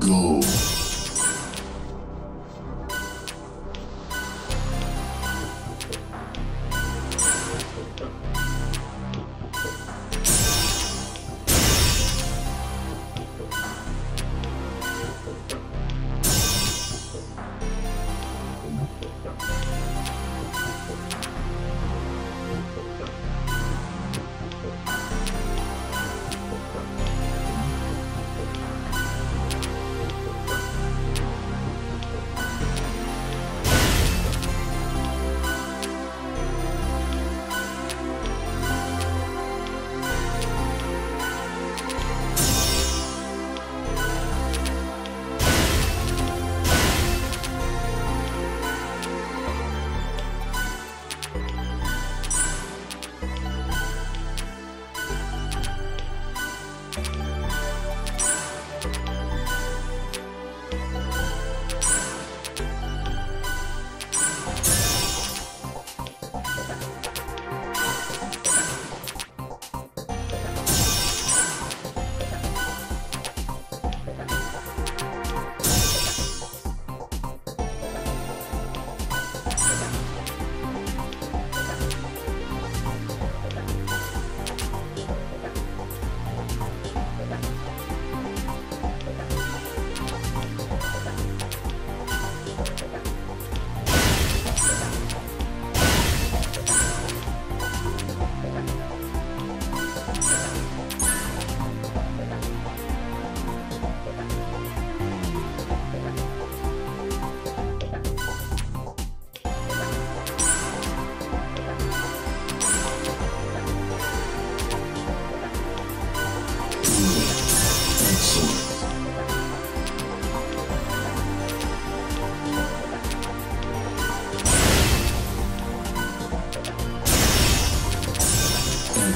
Go.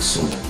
送的